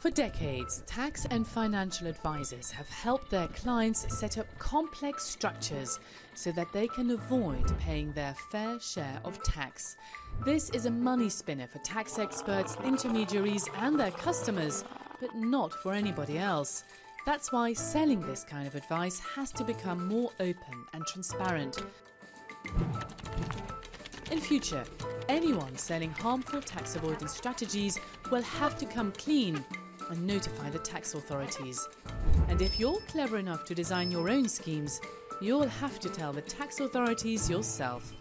For decades, tax and financial advisors have helped their clients set up complex structures so that they can avoid paying their fair share of tax. This is a money spinner for tax experts, intermediaries, and their customers, but not for anybody else. That's why selling this kind of advice has to become more open and transparent. In future, anyone selling harmful tax avoidance strategies will have to come clean and notify the tax authorities. And if you're clever enough to design your own schemes, you'll have to tell the tax authorities yourself.